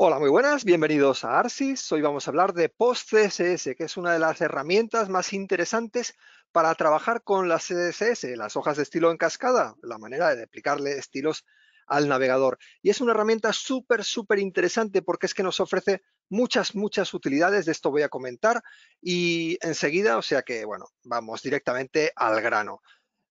Hola, muy buenas, bienvenidos a Arsis. Hoy vamos a hablar de PostCSS, que es una de las herramientas más interesantes para trabajar con las CSS, las hojas de estilo en cascada, la manera de aplicarle estilos al navegador. Y es una herramienta súper, súper interesante porque es que nos ofrece muchas, muchas utilidades, de esto voy a comentar y enseguida, o sea que, bueno, vamos directamente al grano.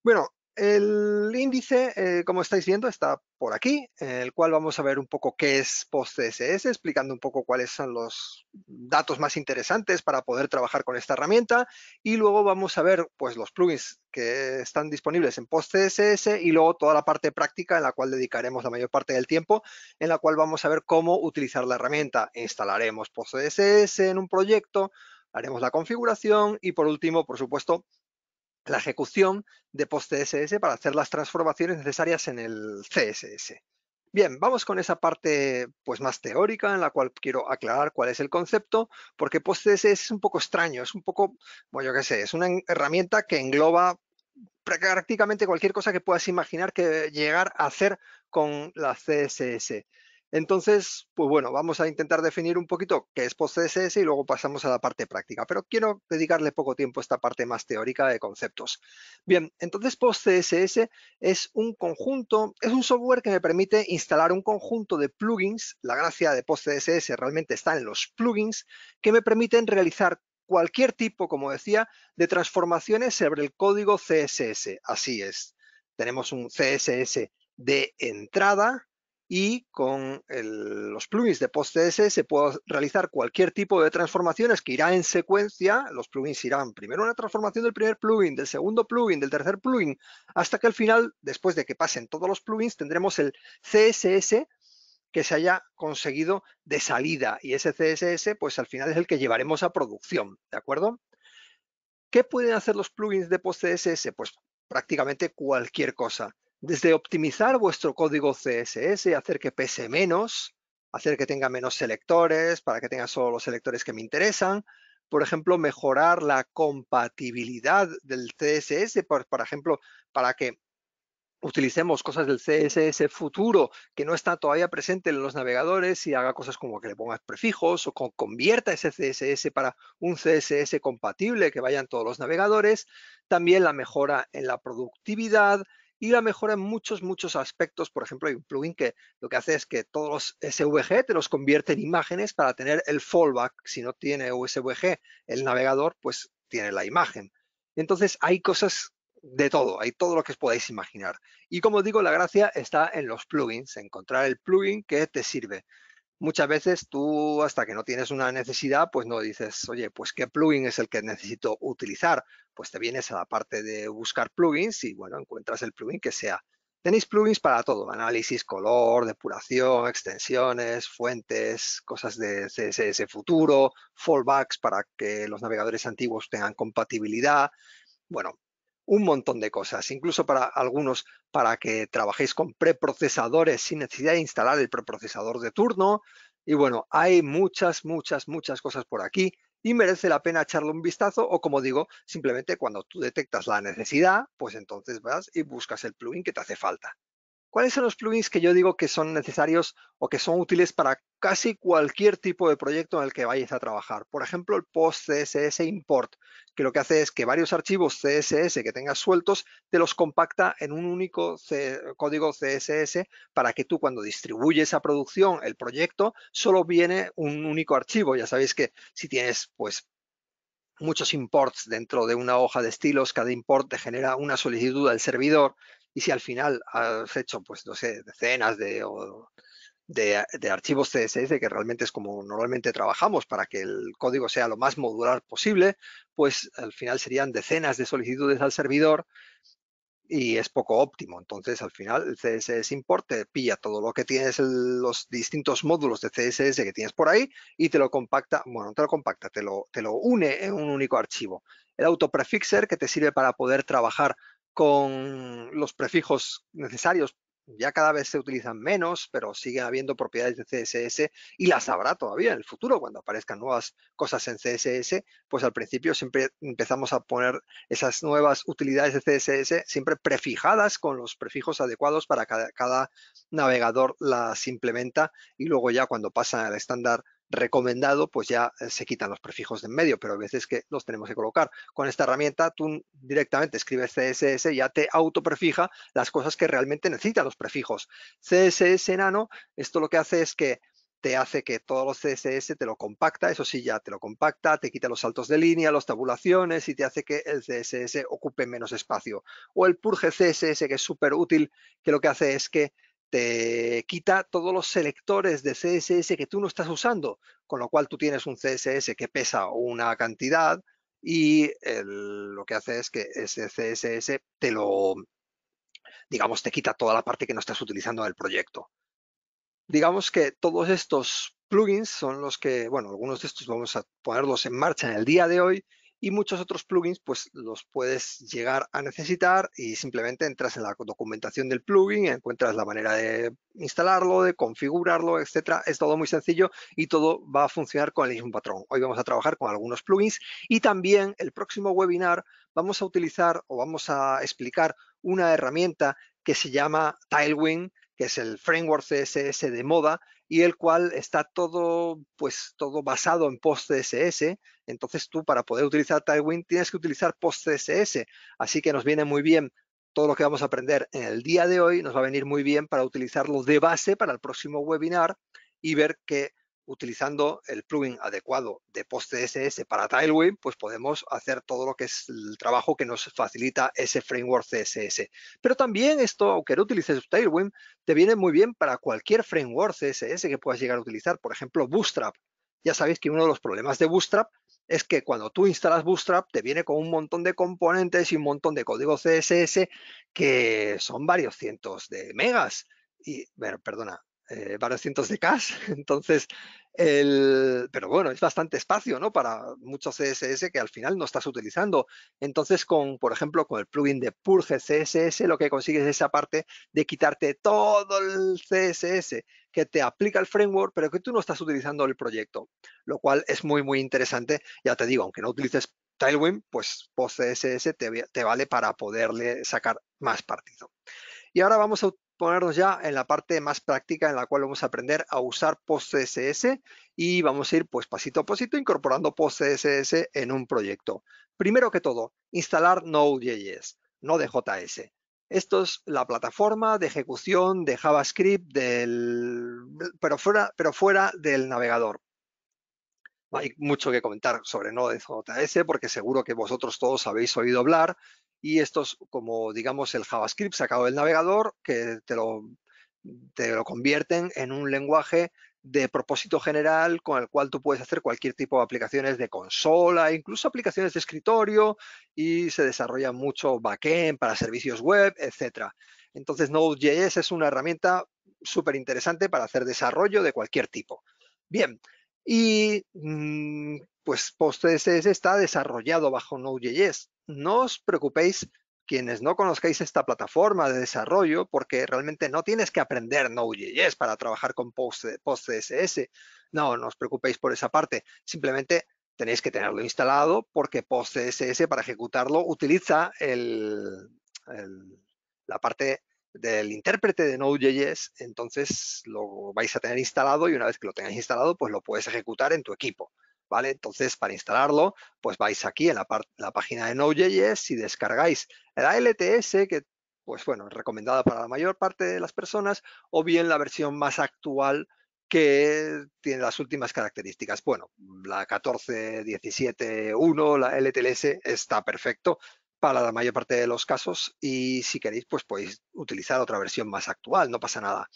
Bueno, el índice, eh, como estáis viendo, está por aquí, en el cual vamos a ver un poco qué es PostCSS, explicando un poco cuáles son los datos más interesantes para poder trabajar con esta herramienta y luego vamos a ver pues, los plugins que están disponibles en PostCSS y luego toda la parte práctica en la cual dedicaremos la mayor parte del tiempo, en la cual vamos a ver cómo utilizar la herramienta. Instalaremos PostCSS en un proyecto, haremos la configuración y por último, por supuesto, la ejecución de PostCSS para hacer las transformaciones necesarias en el CSS. Bien, vamos con esa parte pues más teórica en la cual quiero aclarar cuál es el concepto, porque PostCSS es un poco extraño, es un poco, bueno, yo qué sé, es una herramienta que engloba prácticamente cualquier cosa que puedas imaginar que llegar a hacer con la CSS. Entonces, pues bueno, vamos a intentar definir un poquito qué es PostCSS y luego pasamos a la parte práctica, pero quiero dedicarle poco tiempo a esta parte más teórica de conceptos. Bien, entonces PostCSS es un conjunto, es un software que me permite instalar un conjunto de plugins. La gracia de PostCSS realmente está en los plugins que me permiten realizar cualquier tipo, como decía, de transformaciones sobre el código CSS. Así es, tenemos un CSS de entrada, y con los plugins de PostCSS se puede realizar cualquier tipo de transformaciones que irá en secuencia. Los plugins irán primero una transformación del primer plugin, del segundo plugin, del tercer plugin, hasta que al final, después de que pasen todos los plugins, tendremos el CSS que se haya conseguido de salida y ese CSS pues al final es el que llevaremos a producción, ¿de acuerdo? ¿Qué pueden hacer los plugins de PostCSS? Pues prácticamente cualquier cosa desde optimizar vuestro código CSS, hacer que pese menos, hacer que tenga menos selectores para que tenga solo los selectores que me interesan, por ejemplo, mejorar la compatibilidad del CSS, por, ejemplo, para que utilicemos cosas del CSS futuro que no está todavía presente en los navegadores y haga cosas como que le pongas prefijos o convierta ese CSS para un CSS compatible que vaya en todos los navegadores. También la mejora en la productividad, y la mejora en muchos, muchos aspectos. Por ejemplo, hay un plugin que lo que hace es que todos los SVG te los convierte en imágenes para tener el fallback. Si no tiene SVG el navegador, pues tiene la imagen. Entonces hay cosas de todo, hay todo lo que os podáis imaginar. Y como digo, la gracia está en los plugins, encontrar el plugin que te sirve muchas veces tú hasta que no tienes una necesidad, pues no dices, oye, pues qué plugin es el que necesito utilizar. Pues te vienes a la parte de buscar plugins y bueno, encuentras el plugin que sea. Tenéis plugins para todo, análisis, color, depuración, extensiones, fuentes, cosas de CSS futuro, fallbacks para que los navegadores antiguos tengan compatibilidad. Bueno, un montón de cosas, incluso para algunos para que trabajéis con preprocesadores sin necesidad de instalar el preprocesador de turno. Y bueno, hay muchas, muchas, muchas cosas por aquí y merece la pena echarle un vistazo o como digo, simplemente cuando tú detectas la necesidad, pues entonces vas y buscas el plugin que te hace falta. ¿Cuáles son los plugins que yo digo que son necesarios o que son útiles para casi cualquier tipo de proyecto en el que vayáis a trabajar? Por ejemplo, el Post CSS Import, que lo que hace es que varios archivos CSS que tengas sueltos te los compacta en un único código CSS para que tú cuando distribuyes a producción el proyecto solo viene un único archivo. Ya sabéis que si tienes pues muchos imports dentro de una hoja de estilos, cada import te genera una solicitud al servidor y si al final has hecho, pues no sé, decenas de, de, archivos CSS, que realmente es como normalmente trabajamos para que el código sea lo más modular posible, pues al final serían decenas de solicitudes al servidor y es poco óptimo. Entonces, al final, el CSS import te pilla todo lo que tienes, los distintos módulos de CSS que tienes por ahí y te lo compacta, bueno, te lo compacta, te lo, te lo une en un único archivo. El autoprefixer que te sirve para poder trabajar con los prefijos necesarios. Ya cada vez se utilizan menos, pero siguen habiendo propiedades de CSS y las habrá todavía en el futuro cuando aparezcan nuevas cosas en CSS, pues al principio siempre empezamos a poner esas nuevas utilidades de CSS siempre prefijadas con los prefijos adecuados para cada, cada navegador las implementa y luego ya cuando pasan al estándar recomendado, pues ya eh, se quitan los prefijos de en medio, pero a veces que los tenemos que colocar. Con esta herramienta tú directamente escribes CSS y ya te autoprefija las cosas que realmente necesitan los prefijos. CSS Nano, esto lo que hace es que te hace que todos los CSS te lo compacta, eso sí, ya te lo compacta, te quita los saltos de línea, las tabulaciones y te hace que el CSS ocupe menos espacio. O el Purge CSS, que es súper útil, que lo que hace es que te quita todos los selectores de CSS que tú no estás usando, con lo cual tú tienes un CSS que pesa una cantidad y lo que hace es que ese CSS te lo, digamos, te quita toda la parte que no estás utilizando en el proyecto. Digamos que todos estos plugins son los que, bueno, algunos de estos vamos a ponerlos en marcha en el día de hoy y muchos otros plugins pues los puedes llegar a necesitar y simplemente entras en la documentación del plugin, encuentras la manera de instalarlo, de configurarlo, etcétera. Es todo muy sencillo y todo va a funcionar con el mismo patrón. Hoy vamos a trabajar con algunos plugins y también el próximo webinar vamos a utilizar o vamos a explicar una herramienta que se llama Tailwind, que es el framework CSS de moda y el cual está todo, pues, todo basado en PostCSS. Entonces tú para poder utilizar Tailwind tienes que utilizar PostCSS. Así que nos viene muy bien todo lo que vamos a aprender en el día de hoy, nos va a venir muy bien para utilizarlo de base para el próximo webinar y ver que utilizando el plugin adecuado de PostCSS para Tailwind, pues podemos hacer todo lo que es el trabajo que nos facilita ese framework CSS. Pero también esto, aunque no utilices Tailwind, te viene muy bien para cualquier framework CSS que puedas llegar a utilizar. Por ejemplo, Bootstrap. Ya sabéis que uno de los problemas de Bootstrap es que cuando tú instalas Bootstrap te viene con un montón de componentes y un montón de código CSS que son varios cientos de megas. Y, bueno, perdona, eh, varios cientos de K. Entonces, el, pero bueno, es bastante espacio, ¿no? Para muchos CSS que al final no estás utilizando. Entonces, con, por ejemplo, con el plugin de Purge CSS, lo que consigues es esa parte de quitarte todo el CSS que te aplica el framework, pero que tú no estás utilizando el proyecto, lo cual es muy, muy interesante. Ya te digo, aunque no utilices Tailwind, pues PostCSS te, te vale para poderle sacar más partido. Y ahora vamos a ponernos ya en la parte más práctica en la cual vamos a aprender a usar PostCSS y vamos a ir pues pasito a pasito incorporando PostCSS en un proyecto. Primero que todo, instalar Node.js, no de JS. Esto es la plataforma de ejecución de JavaScript pero fuera del navegador. Hay mucho que comentar sobre Node.js porque seguro que vosotros todos habéis oído hablar y esto es como, digamos, el JavaScript sacado del navegador que te lo, te lo convierten en un lenguaje de propósito general con el cual tú puedes hacer cualquier tipo de aplicaciones de consola, incluso aplicaciones de escritorio y se desarrolla mucho backend para servicios web, etcétera. Entonces Node.js es una herramienta súper interesante para hacer desarrollo de cualquier tipo. Bien, y mm, pues PostCSS está desarrollado bajo Node.js no os preocupéis quienes no conozcáis esta plataforma de desarrollo, porque realmente no tienes que aprender Node.js para trabajar con PostCSS. No, no os preocupéis por esa parte. Simplemente tenéis que tenerlo instalado porque PostCSS para ejecutarlo utiliza la parte del intérprete de Node.js, entonces lo vais a tener instalado y una vez que lo tengáis instalado, pues lo puedes ejecutar en tu equipo. ¿vale? Entonces, para instalarlo, pues vais aquí en la, la página de Node.js y descargáis la LTS, que, pues bueno, recomendada para la mayor parte de las personas, o bien la versión más actual que tiene las últimas características. Bueno, la 14.17.1, la LTLS, está perfecto para la mayor parte de los casos y si queréis, pues podéis utilizar otra versión más actual, no pasa nada.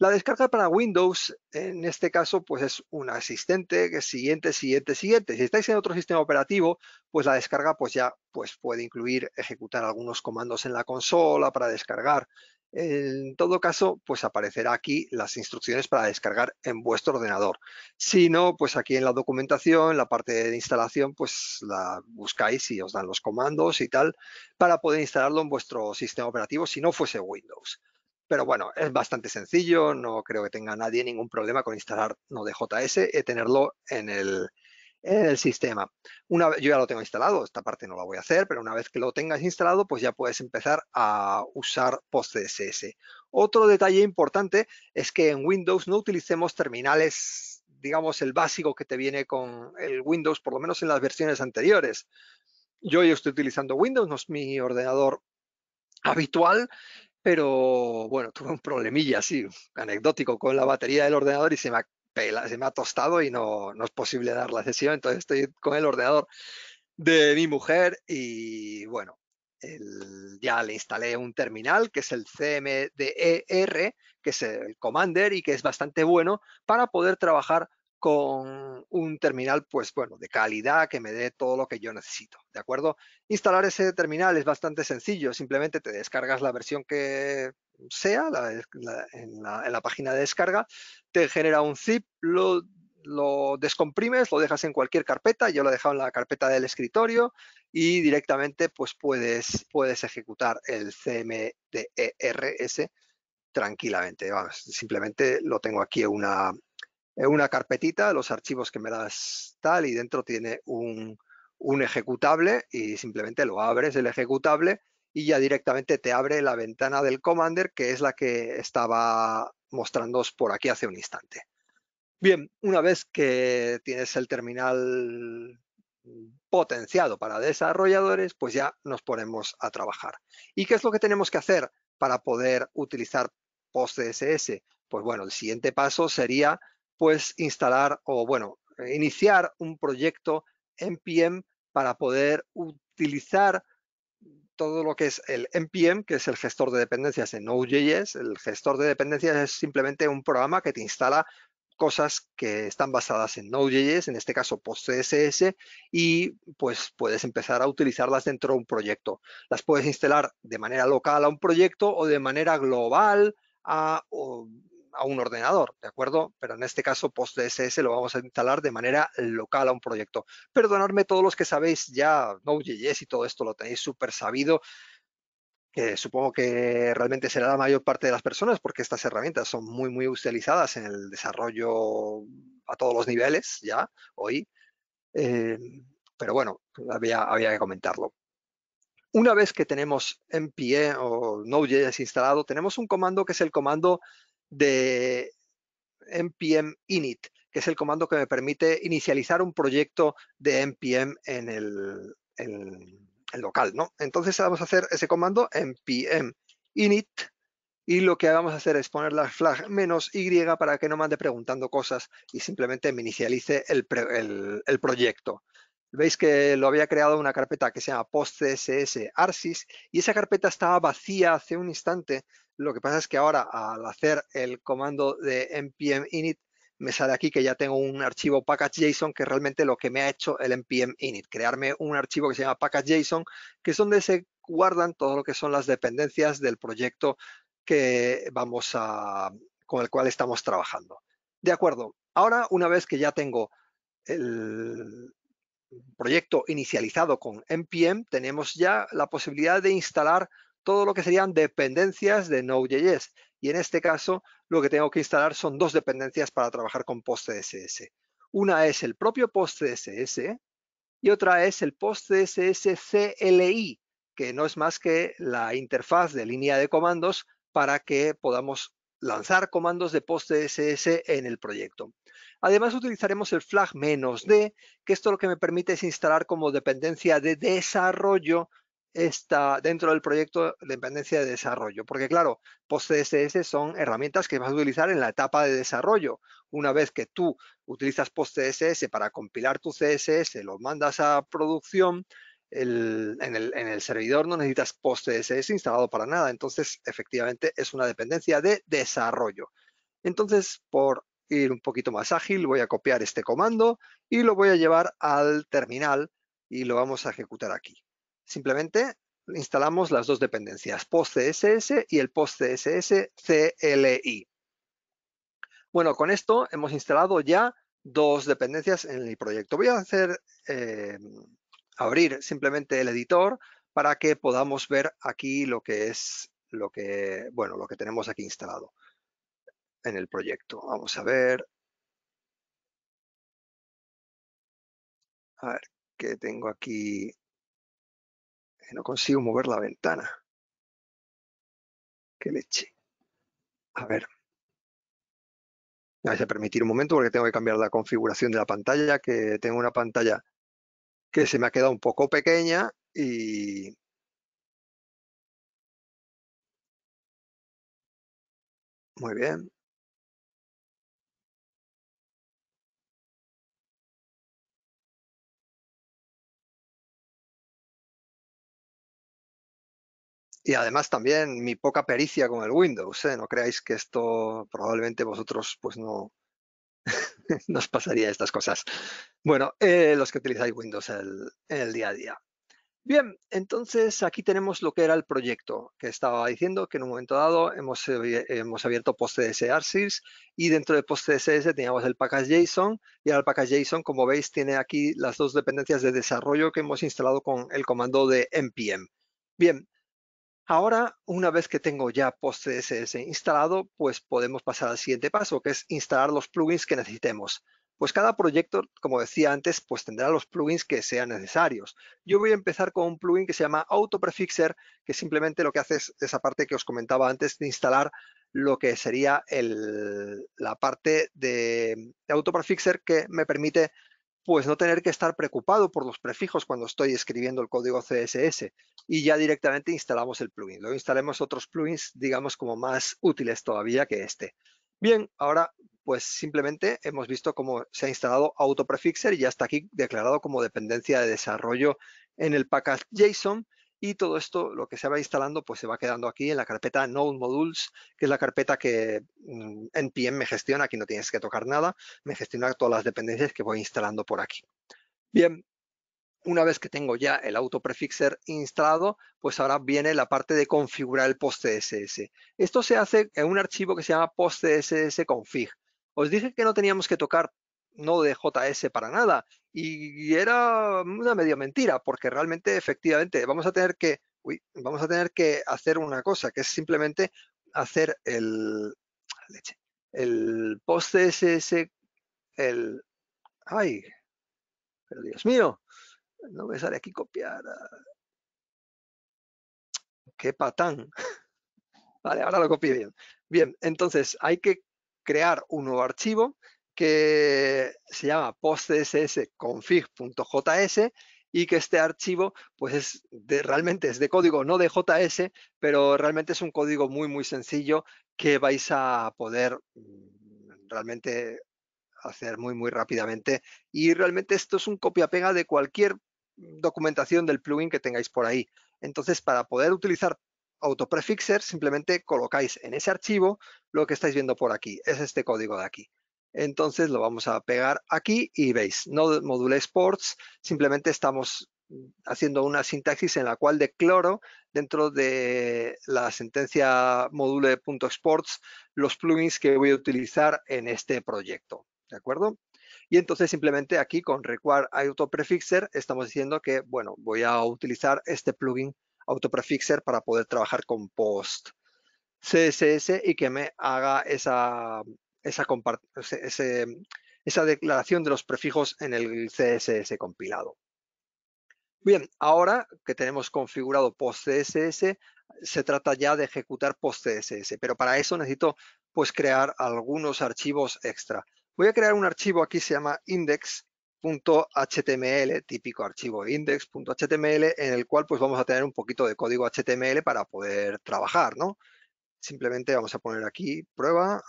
La descarga para Windows, en este caso, pues es un asistente que es siguiente, siguiente, siguiente. Si estáis en otro sistema operativo, pues la descarga pues ya pues puede incluir ejecutar algunos comandos en la consola para descargar. En todo caso, pues aparecerá aquí las instrucciones para descargar en vuestro ordenador. Si no, pues aquí en la documentación, en la parte de instalación, pues la buscáis y os dan los comandos y tal para poder instalarlo en vuestro sistema operativo si no fuese Windows. pero bueno, es bastante sencillo, no creo que tenga nadie ningún problema con instalar Node.js y tenerlo en el, el sistema. Una yo ya lo tengo instalado, esta parte no la voy a hacer, pero una vez que lo tengas instalado, pues ya puedes empezar a usar PostCSS. Otro detalle importante es que en Windows no utilicemos terminales, digamos, el básico que te viene con el Windows, por lo menos en las versiones anteriores. Yo ya estoy utilizando Windows, no es mi ordenador habitual, pero bueno, tuve un problemilla así, anecdótico con la batería del ordenador y se me se me ha tostado y no, no es posible dar la sesión, entonces estoy con el ordenador de mi mujer y bueno, ya le instalé un terminal que es el CMDER, que es el Commander y que es bastante bueno para poder trabajar con un terminal, pues bueno, de calidad que me dé todo lo que yo necesito, ¿de acuerdo? Instalar ese terminal es bastante sencillo, simplemente te descargas la versión que sea en, la, página de descarga, te genera un zip, lo, descomprimes, lo dejas en cualquier carpeta, yo lo he dejado en la carpeta del escritorio y directamente pues puedes, puedes ejecutar el CMDERS tranquilamente. simplemente lo tengo aquí una, una carpetita, los archivos que me das tal y dentro tiene un, un ejecutable y simplemente lo abres el ejecutable y ya directamente te abre la ventana del Commander, que es la que estaba mostrándoos por aquí hace un instante. Bien, una vez que tienes el terminal potenciado para desarrolladores, pues ya nos ponemos a trabajar. ¿Y qué es lo que tenemos que hacer para poder utilizar PostCSS? Pues bueno, el siguiente paso sería pues instalar o bueno, iniciar un proyecto npm para poder utilizar todo lo que es el NPM, que es el gestor de dependencias en Node.js. El gestor de dependencias es simplemente un programa que te instala cosas que están basadas en Node.js, en este caso PostCSS, y pues puedes empezar a utilizarlas dentro de un proyecto. Las puedes instalar de manera local a un proyecto o de manera global a, a un ordenador, ¿de acuerdo? Pero en este caso PostCSS lo vamos a instalar de manera local a un proyecto. Perdonadme todos los que sabéis ya Node.js y todo esto lo tenéis súper sabido, que supongo que realmente será la mayor parte de las personas porque estas herramientas son muy, muy utilizadas en el desarrollo a todos los niveles ya hoy. Eh, pero bueno, había, había que comentarlo. Una vez que tenemos npm o Node.js instalado, tenemos un comando que es el comando de npm init, que es el comando que me permite inicializar un proyecto de npm en el, local. ¿no? Entonces vamos a hacer ese comando npm init y lo que vamos a hacer es poner la flag menos y para que no me ande preguntando cosas y simplemente me inicialice el, el proyecto. Veis que lo había creado una carpeta que se llama postcss arsis y esa carpeta estaba vacía hace un instante lo que pasa es que ahora al hacer el comando de npm init me sale aquí que ya tengo un archivo package.json que realmente lo que me ha hecho el npm init, crearme un archivo que se llama package.json, que es donde se guardan todo lo que son las dependencias del proyecto que vamos con el cual estamos trabajando. De acuerdo, ahora una vez que ya tengo el proyecto inicializado con npm, tenemos ya la posibilidad de instalar todo lo que serían dependencias de Node.js. Y en este caso, lo que tengo que instalar son dos dependencias para trabajar con PostCSS. Una es el propio PostCSS y otra es el PostCSS CLI, que no es más que la interfaz de línea de comandos para que podamos lanzar comandos de PostCSS en el proyecto. Además, utilizaremos el flag "-d", que esto lo que me permite es instalar como dependencia de desarrollo está dentro del proyecto de dependencia de desarrollo. Porque claro, PostCSS son herramientas que vas a utilizar en la etapa de desarrollo. Una vez que tú utilizas PostCSS para compilar tu CSS, lo mandas a producción, en, el, en, el, servidor no necesitas PostCSS instalado para nada. Entonces, efectivamente, es una dependencia de desarrollo. Entonces, por ir un poquito más ágil, voy a copiar este comando y lo voy a llevar al terminal y lo vamos a ejecutar aquí. Simplemente instalamos las dos dependencias, PostCSS y el PostCSS CLI. Bueno, con esto hemos instalado ya dos dependencias en el proyecto. Voy a hacer eh, abrir simplemente el editor para que podamos ver aquí lo que es lo que, bueno, lo que tenemos aquí instalado en el proyecto. Vamos a ver. A ver, ¿qué tengo aquí? No consigo mover la ventana. Qué leche. A ver. Me vais a permitir un momento porque tengo que cambiar la configuración de la pantalla, que tengo una pantalla que se me ha quedado un poco pequeña y... Muy bien. Y además también mi poca pericia con el Windows, ¿eh? no creáis que esto probablemente vosotros pues no nos pasaría estas cosas. Bueno, eh, los que utilizáis Windows en el día a día. Bien, entonces aquí tenemos lo que era el proyecto que estaba diciendo, que en un momento dado hemos, hemos abierto PostCS Arcis y dentro de PostCSS teníamos el package JSON y ahora el package JSON, como veis, tiene aquí las dos dependencias de desarrollo que hemos instalado con el comando de npm. Bien, Ahora, una vez que tengo ya PostCSS instalado, pues podemos pasar al siguiente paso, que es instalar los plugins que necesitemos. Pues cada proyecto, como decía antes, pues tendrá los plugins que sean necesarios. Yo voy a empezar con un plugin que se llama AutoPrefixer, que simplemente lo que hace es esa parte que os comentaba antes de instalar lo que sería la parte de, de AutoPrefixer que me permite pues no tener que estar preocupado por los prefijos cuando estoy escribiendo el código CSS y ya directamente instalamos el plugin. Luego instalemos otros plugins, digamos, como más útiles todavía que este. Bien, ahora pues simplemente hemos visto cómo se ha instalado AutoPrefixer y ya está aquí declarado como dependencia de desarrollo en el package JSON y todo esto, lo que se va instalando, pues se va quedando aquí en la carpeta Node Modules, que es la carpeta que mm, NPM me gestiona, aquí no tienes que tocar nada, me gestiona todas las dependencias que voy instalando por aquí. Bien, una vez que tengo ya el autoprefixer instalado, pues ahora viene la parte de configurar el post CSS. Esto se hace en un archivo que se llama postcssconfig. Os dije que no teníamos que tocar Node.js para nada. Y era una medio mentira porque realmente efectivamente vamos a tener que vamos a tener que hacer una cosa que es simplemente hacer el el post CSS el ay pero Dios mío no me sale aquí copiar qué patán. Vale ahora lo copié bien. Bien entonces hay que crear un nuevo archivo que se llama postcssconfig.js y que este archivo pues es realmente es de código no de JS, pero realmente es un código muy muy sencillo que vais a poder mm, realmente hacer muy muy rápidamente y realmente esto es un copia-pega de cualquier documentación del plugin que tengáis por ahí. Entonces, para poder utilizar AutoPrefixer, simplemente colocáis en ese archivo lo que estáis viendo por aquí, es este código de aquí. Entonces lo vamos a pegar aquí y veis, no module sports, simplemente estamos haciendo una sintaxis en la cual declaro dentro de la sentencia module.exports los plugins que voy a utilizar en este proyecto, ¿de acuerdo? Y entonces simplemente aquí con require autoprefixer estamos diciendo que, bueno, voy a utilizar este plugin autoprefixer para poder trabajar con post CSS y que me haga esa esa, esa declaración de los prefijos en el CSS compilado. Bien, ahora que tenemos configurado PostCSS, se trata ya de ejecutar PostCSS, pero para eso necesito pues crear algunos archivos extra. Voy a crear un archivo aquí, se llama index.html, típico archivo index.html, en el cual pues vamos a tener un poquito de código HTML para poder trabajar, ¿no? Simplemente vamos a poner aquí prueba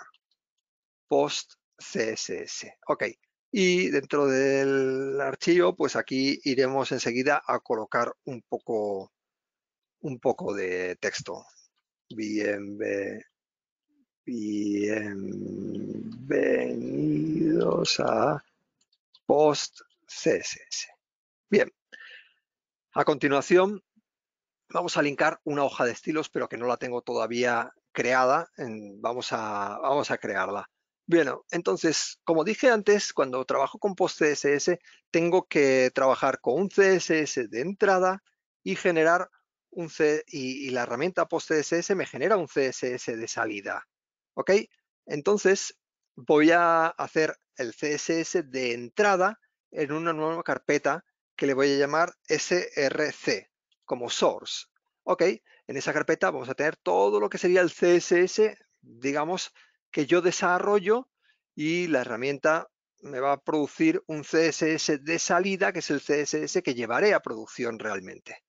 post CSS. Ok, y dentro del archivo, pues aquí iremos enseguida a colocar un poco, un poco de texto. bienvenidos a post CSS. Bien, a continuación vamos a linkar una hoja de estilos, pero que no la tengo todavía creada. vamos, a, vamos a crearla. Bueno, entonces, como dije antes, cuando trabajo con PostCSS, tengo que trabajar con un CSS de entrada y generar un C y, la herramienta PostCSS me genera un CSS de salida. ¿Ok? Entonces voy a hacer el CSS de entrada en una nueva carpeta que le voy a llamar src como source. ¿Ok? En esa carpeta vamos a tener todo lo que sería el CSS, digamos, que yo desarrollo y la herramienta me va a producir un CSS de salida, que es el CSS que llevaré a producción realmente.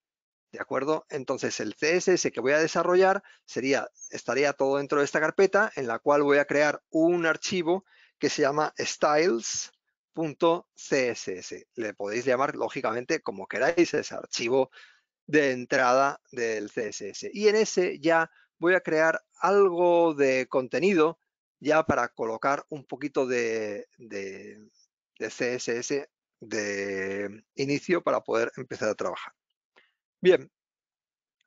¿De acuerdo? Entonces el CSS que voy a desarrollar sería, estaría todo dentro de esta carpeta en la cual voy a crear un archivo que se llama styles.css. Le podéis llamar lógicamente como queráis, ese archivo de entrada del CSS. Y en ese ya voy a crear algo de contenido ya para colocar un poquito de, CSS de inicio para poder empezar a trabajar. Bien,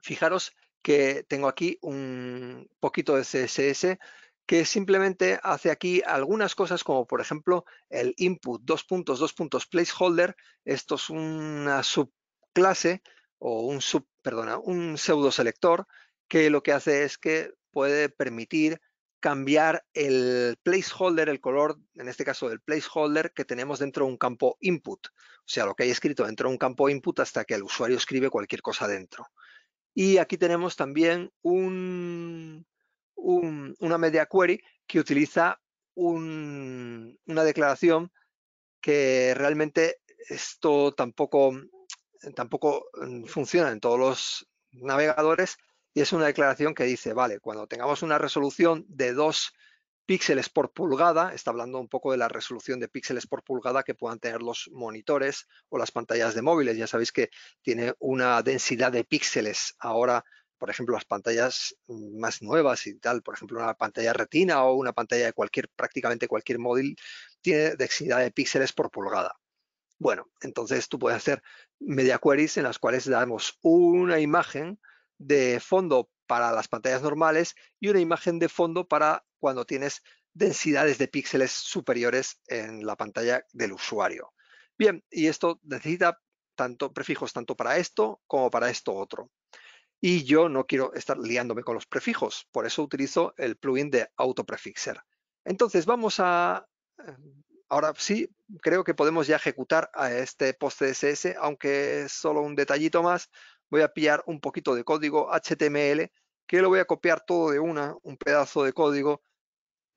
fijaros que tengo aquí un poquito de CSS que simplemente hace aquí algunas cosas como por ejemplo el input dos puntos dos puntos placeholder. Esto es una subclase o un sub, perdona, un pseudo selector que lo que hace es que puede permitir cambiar el placeholder, el color, en este caso del placeholder que tenemos dentro de un campo input. O sea, lo que hay escrito dentro de un campo input hasta que el usuario escribe cualquier cosa dentro. Y aquí tenemos también un, una media query que utiliza una declaración que realmente esto tampoco, tampoco mm, funciona en todos los navegadores, y es una declaración que dice, vale, cuando tengamos una resolución de 2 píxeles por pulgada, está hablando un poco de la resolución de píxeles por pulgada que puedan tener los monitores o las pantallas de móviles. Ya sabéis que tiene una densidad de píxeles ahora, por ejemplo, las pantallas más nuevas y tal, por ejemplo, una pantalla retina o una pantalla de cualquier, prácticamente cualquier móvil, tiene densidad de píxeles por pulgada. Bueno, entonces tú puedes hacer media queries en las cuales damos una imagen de fondo para las pantallas normales y una imagen de fondo para cuando tienes densidades de píxeles superiores en la pantalla del usuario. Bien, y esto necesita tanto prefijos tanto para esto como para esto otro. Y yo no quiero estar liándome con los prefijos, por eso utilizo el plugin de AutoPrefixer. Entonces vamos a, ahora sí, creo que podemos ya ejecutar a este post CSS, aunque es solo un detallito más, voy a pillar un poquito de código HTML que lo voy a copiar todo de una, un pedazo de código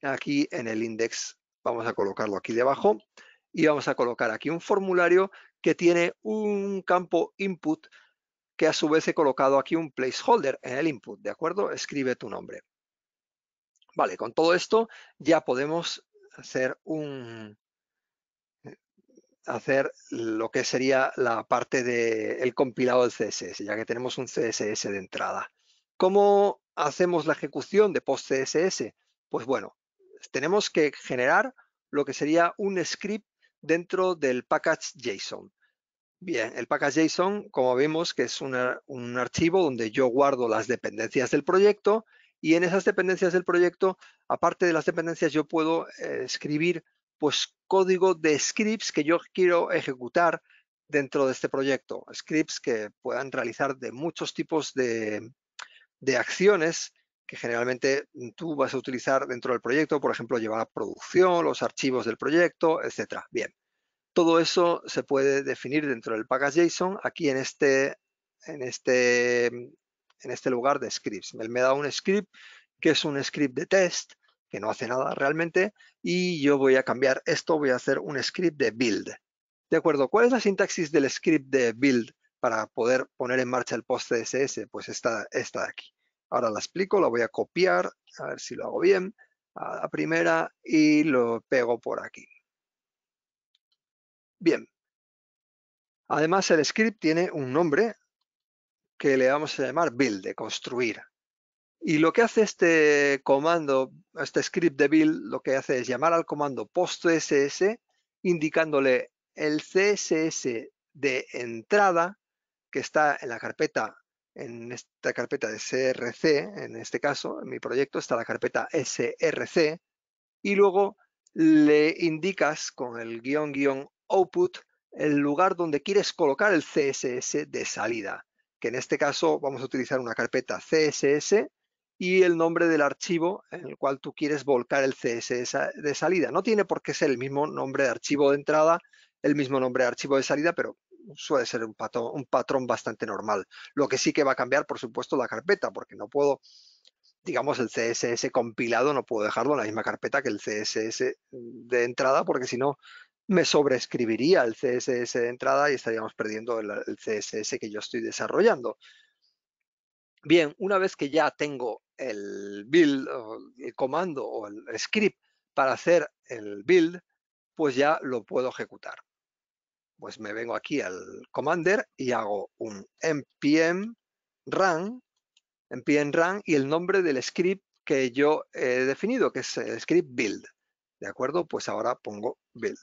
aquí en el index. Vamos a colocarlo aquí debajo y vamos a colocar aquí un formulario que tiene un campo input que a su vez he colocado aquí un placeholder en el input, ¿de acuerdo? Escribe tu nombre. Vale, con todo esto ya podemos hacer un, hacer lo que sería la parte del compilado del CSS, ya que tenemos un CSS de entrada. ¿Cómo hacemos la ejecución de post CSS? Pues bueno, tenemos que generar lo que sería un script dentro del package JSON. Bien, el package JSON, como vemos, que es un archivo donde yo guardo las dependencias del proyecto y en esas dependencias del proyecto, aparte de las dependencias, yo puedo eh, escribir pues código de scripts que yo quiero ejecutar dentro de este proyecto. Scripts que puedan realizar de muchos tipos de, acciones que generalmente tú vas a utilizar dentro del proyecto, por ejemplo, llevar a producción, los archivos del proyecto, etcétera. Bien, todo eso se puede definir dentro del package JSON aquí en este, en este, en este lugar de scripts. Me da un script que es un script de test que no hace nada realmente, y yo voy a cambiar esto, voy a hacer un script de build. ¿De acuerdo? ¿Cuál es la sintaxis del script de build para poder poner en marcha el post CSS? Pues esta, esta de aquí. Ahora la explico, la voy a copiar, a ver si lo hago bien, a la primera y lo pego por aquí. Bien. Además, el script tiene un nombre que le vamos a llamar build, de construir. Y lo que hace este comando, este script de build, lo que hace es llamar al comando post.css indicándole el CSS de entrada que está en la carpeta, en esta carpeta de src, en este caso, en mi proyecto está la carpeta src, y luego le indicas con el guion guion output el lugar donde quieres colocar el CSS de salida. que en este caso vamos a utilizar una carpeta CSS y el nombre del archivo en el cual tú quieres volcar el CSS de salida. No tiene por qué ser el mismo nombre de archivo de entrada, el mismo nombre de archivo de salida, pero suele ser un patrón, bastante normal. Lo que sí que va a cambiar, por supuesto, la carpeta, porque no puedo, digamos, el CSS compilado, no puedo dejarlo en la misma carpeta que el CSS de entrada, porque si no, me sobreescribiría el CSS de entrada y estaríamos perdiendo el, CSS que yo estoy desarrollando. Bien, una vez que ya tengo el build, el comando o el script para hacer el build, pues ya lo puedo ejecutar. Pues me vengo aquí al commander y hago un npm run, npm run y el nombre del script que yo he definido, que es el script build. ¿De acuerdo? Pues ahora pongo build.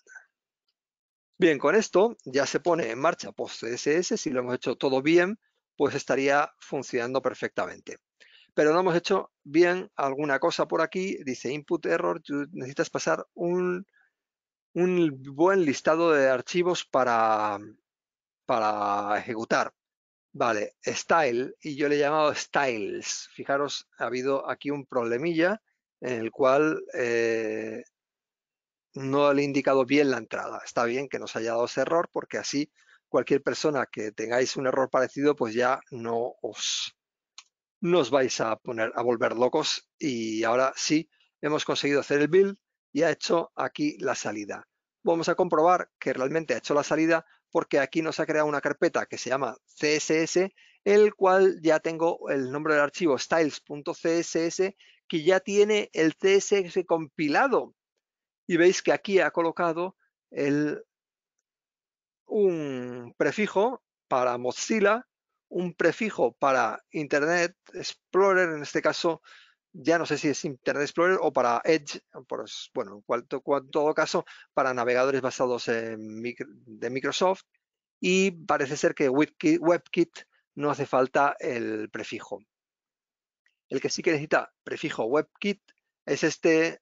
Bien, con esto ya se pone en marcha PostCSS. Si lo hemos hecho todo bien, pues estaría funcionando perfectamente. Pero no hemos hecho bien alguna cosa por aquí. Dice input error, necesitas pasar un, un buen listado de archivos para, para ejecutar. Vale, style, y yo le he llamado styles. Fijaros, ha habido aquí un problemilla en el cual eh, no le he indicado bien la entrada. Está bien que nos haya dado ese error porque así cualquier persona que tengáis un error parecido, pues ya no os nos vais a poner a volver locos y ahora sí hemos conseguido hacer el build y ha hecho aquí la salida. Vamos a comprobar que realmente ha hecho la salida porque aquí nos ha creado una carpeta que se llama CSS, el cual ya tengo el nombre del archivo styles.css que ya tiene el CSS compilado y veis que aquí ha colocado el, un prefijo para Mozilla, un prefijo para Internet Explorer, en este caso ya no sé si es Internet Explorer o para Edge, pues, bueno, en, todo caso para navegadores basados en de Microsoft y parece ser que WebKit, WebKit no hace falta el prefijo. El que sí que necesita prefijo WebKit es este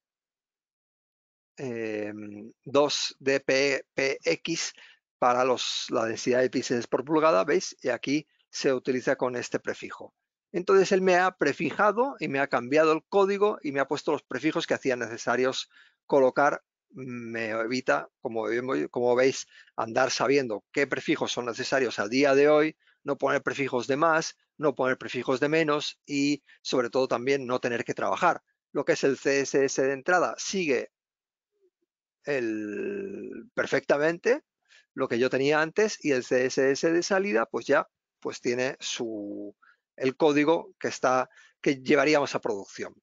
2dpx em, para los, la densidad de píxeles por pulgada, ¿veis? Y aquí se utiliza con este prefijo. Entonces él me ha prefijado y me ha cambiado el código y me ha puesto los prefijos que hacían necesarios colocar. Me evita, como, como veis, andar sabiendo qué prefijos son necesarios a día de hoy, no poner prefijos de más, no poner prefijos de menos y sobre todo también no tener que trabajar. Lo que es el CSS de entrada sigue perfectamente lo que yo tenía antes y el CSS de salida pues ya pues tiene su, el código que, está, que llevaríamos a producción.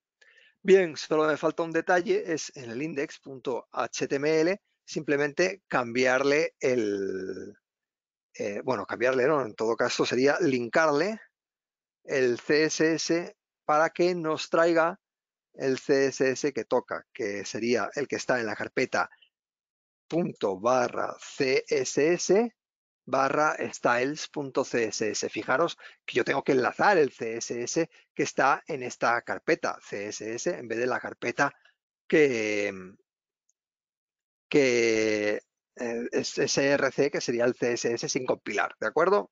Bien, solo me falta un detalle, es en el index.html simplemente cambiarle el, eh, bueno, cambiarle no, en todo caso sería linkarle el CSS para que nos traiga el CSS que toca, que sería el que está en la carpeta punto barra CSS barra styles.css. Fijaros que yo tengo que enlazar el CSS que está en esta carpeta CSS en vez de la carpeta que, que eh, es SRC, que sería el CSS sin compilar, ¿de acuerdo?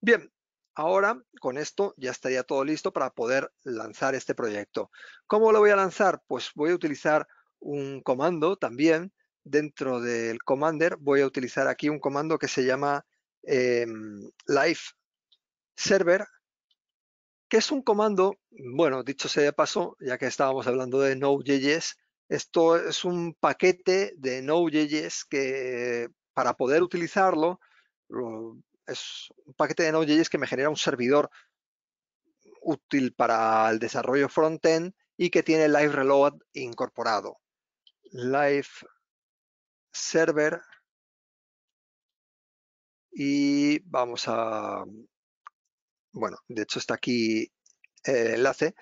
Bien, Ahora, con esto ya estaría todo listo para poder lanzar este proyecto. ¿Cómo lo voy a lanzar? Pues voy a utilizar un comando también. Dentro del Commander voy a utilizar aquí un comando que se llama eh, Live Server, que es un comando, bueno, dicho sea de paso, ya que estábamos hablando de Node.js, esto es un paquete de Node.js que para poder utilizarlo es un paquete de Node.js que me genera un servidor útil para el desarrollo frontend y que tiene Live Reload incorporado. Live Server y vamos a, bueno, de hecho está aquí el enlace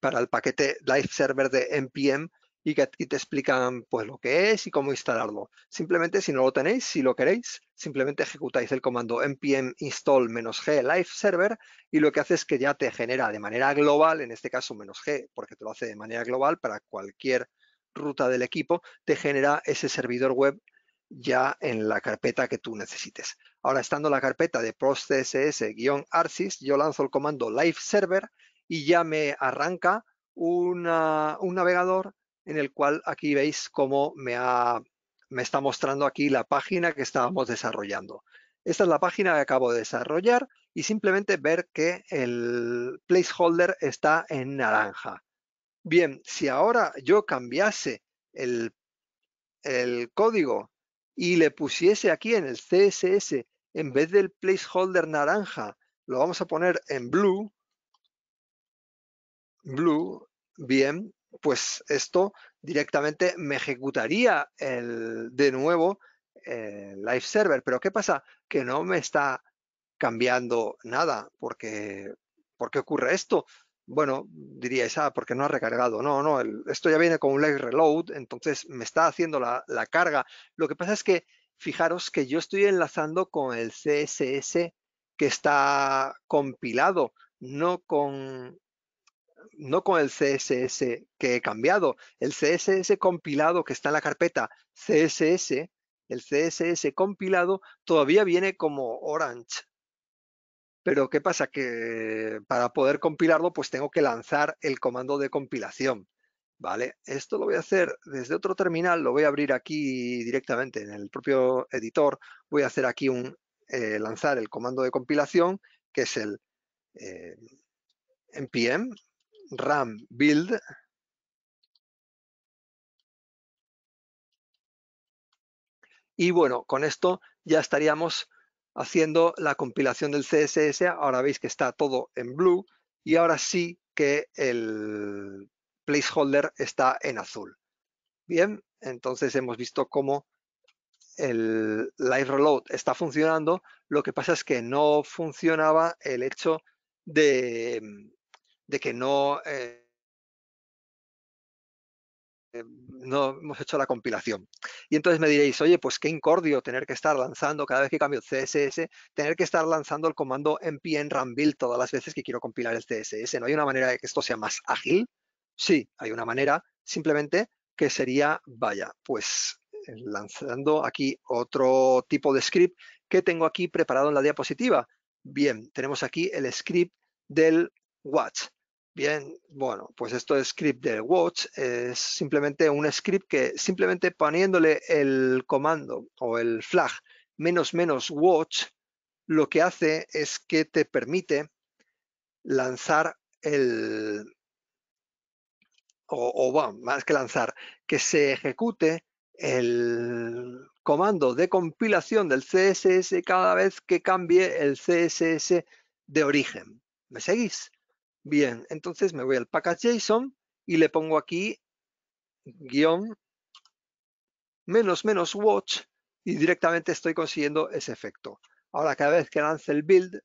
para el paquete Live Server de npm y que aquí te explican pues lo que es y cómo instalarlo. Simplemente si no lo tenéis, si lo queréis, simplemente ejecutáis el comando npm install "-g live server y lo que hace es que ya te genera de manera global, en este caso "-g, porque te lo hace de manera global para cualquier ruta del equipo, te genera ese servidor web ya en la carpeta que tú necesites. Ahora, estando la carpeta de postcss-arsis, yo lanzo el comando live server y ya me arranca un navegador en el cual aquí veis cómo me, me está mostrando aquí la página que estábamos desarrollando. Esta es la página que acabo de desarrollar y simplemente ver que el placeholder está en naranja. Bien, si ahora yo cambiase el, el código y le pusiese aquí en el CSS, en vez del placeholder naranja, lo vamos a poner en blue, blue, bien, pues esto directamente me ejecutaría el, de nuevo el live server. Pero ¿qué pasa? Que no me está cambiando nada. Porque, ¿Por qué ocurre esto? Bueno, diríais, ah, porque no ha recargado. No, no, esto ya viene con un live reload, entonces me está haciendo la, la carga. Lo que pasa es que fijaros que yo estoy enlazando con el CSS que está compilado, no con, no con el CSS que he cambiado. El CSS compilado que está en la carpeta CSS, el CSS compilado todavía viene como Orange. Pero ¿qué pasa? Que para poder compilarlo, pues tengo que lanzar el comando de compilación. ¿Vale? Esto lo voy a hacer desde otro terminal, lo voy a abrir aquí directamente en el propio editor. Voy a hacer aquí un eh, lanzar el comando de compilación, que es el eh, npm ram build y bueno, con esto ya estaríamos haciendo la compilación del CSS. Ahora veis que está todo en blue y ahora sí que el placeholder está en azul. Bien, entonces hemos visto cómo el live reload está funcionando. Lo que pasa es que no funcionaba el hecho de, que no, eh, no hemos hecho la compilación. Y entonces me diréis, oye, pues qué incordio tener que estar lanzando cada vez que cambio CSS, tener que estar lanzando el comando npm run build todas las veces que quiero compilar el CSS. ¿No hay una manera de que esto sea más ágil? Sí, hay una manera, simplemente que sería, vaya, pues eh, lanzando aquí otro tipo de script que tengo aquí preparado en la diapositiva. Bien, tenemos aquí el script del watch. Bien, bueno, pues esto es script del watch, es simplemente un script que simplemente poniéndole el comando o el flag menos menos watch, lo que hace es que te permite lanzar el, o, bueno, más que lanzar, que se ejecute el comando de compilación del CSS cada vez que cambie el CSS de origen. ¿Me seguís? Bien, entonces me voy al package.json y le pongo aquí guion menos menos watch y directamente estoy consiguiendo ese efecto. Ahora cada vez que lance el build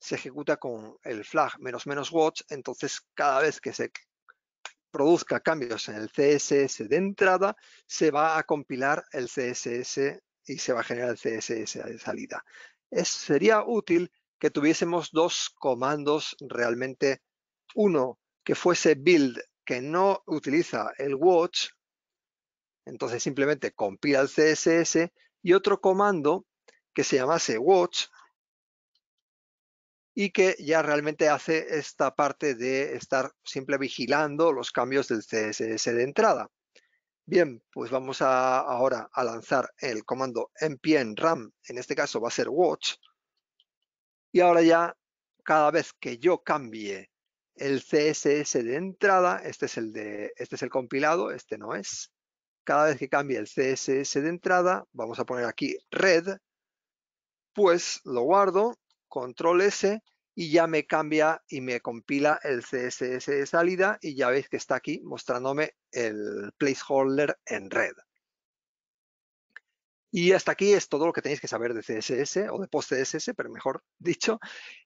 se ejecuta con el flag menos menos watch, entonces cada vez que se produzca cambios en el CSS de entrada, se va a compilar el CSS y se va a generar el CSS de salida. Es, sería útil que tuviésemos dos comandos realmente uno que fuese build que no utiliza el watch, entonces simplemente compila el CSS y otro comando que se llamase watch y que ya realmente hace esta parte de estar siempre vigilando los cambios del CSS de entrada. Bien, pues vamos a, ahora a lanzar el comando npm ram, en este caso va a ser watch, y ahora ya cada vez que yo cambie el CSS de entrada, este es el, de, este es el compilado, este no es. Cada vez que cambie el CSS de entrada, vamos a poner aquí red, pues lo guardo, control S, y ya me cambia y me compila el CSS de salida y ya veis que está aquí mostrándome el placeholder en red. Y hasta aquí es todo lo que tenéis que saber de CSS o de PostCSS, pero mejor dicho.